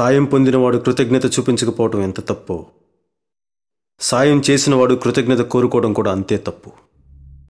సాయం పొందినవాడు కృతజ్ఞత చూపించకపోవడం ఎంత తప్పో? సాయం చేసినవాడు కృతజ్ఞత కోరుకోవడం కూడా అంతే తప్పు.